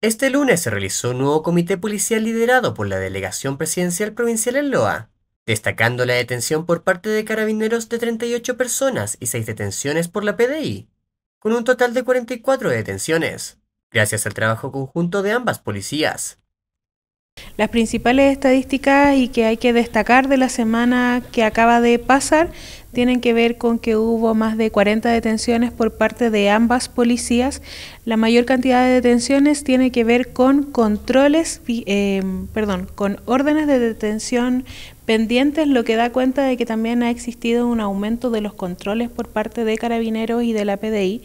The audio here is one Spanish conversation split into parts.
Este lunes se realizó un nuevo comité policial liderado por la Delegación Presidencial Provincial en Loa, destacando la detención por parte de carabineros de 38 personas y 6 detenciones por la PDI, con un total de 44 detenciones, gracias al trabajo conjunto de ambas policías. Las principales estadísticas y que hay que destacar de la semana que acaba de pasar tienen que ver con que hubo más de 40 detenciones por parte de ambas policías. La mayor cantidad de detenciones tiene que ver con controles, eh, perdón, con órdenes de detención pendientes, lo que da cuenta de que también ha existido un aumento de los controles por parte de carabineros y de la PDI.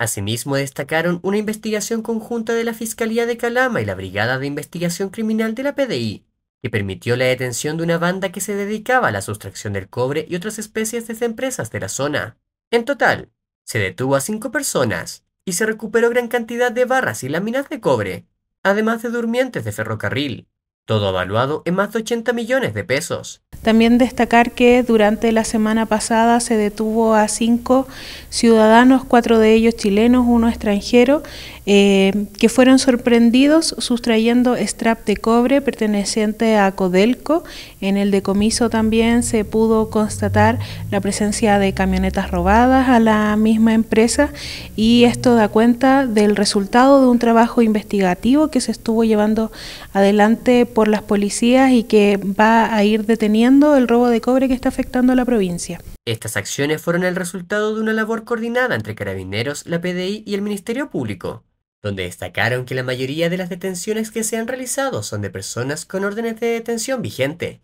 Asimismo, destacaron una investigación conjunta de la Fiscalía de Calama y la Brigada de Investigación Criminal de la PDI, que permitió la detención de una banda que se dedicaba a la sustracción del cobre y otras especies de empresas de la zona. En total, se detuvo a cinco personas y se recuperó gran cantidad de barras y láminas de cobre, además de durmientes de ferrocarril, todo evaluado en más de 80 millones de pesos. También destacar que durante la semana pasada se detuvo a cinco ciudadanos, cuatro de ellos chilenos, uno extranjero, eh, que fueron sorprendidos sustrayendo strap de cobre perteneciente a Codelco. En el decomiso también se pudo constatar la presencia de camionetas robadas a la misma empresa y esto da cuenta del resultado de un trabajo investigativo que se estuvo llevando adelante por las policías y que va a ir el robo de cobre que está afectando a la provincia. Estas acciones fueron el resultado de una labor coordinada entre carabineros, la PDI y el Ministerio Público donde destacaron que la mayoría de las detenciones que se han realizado son de personas con órdenes de detención vigente,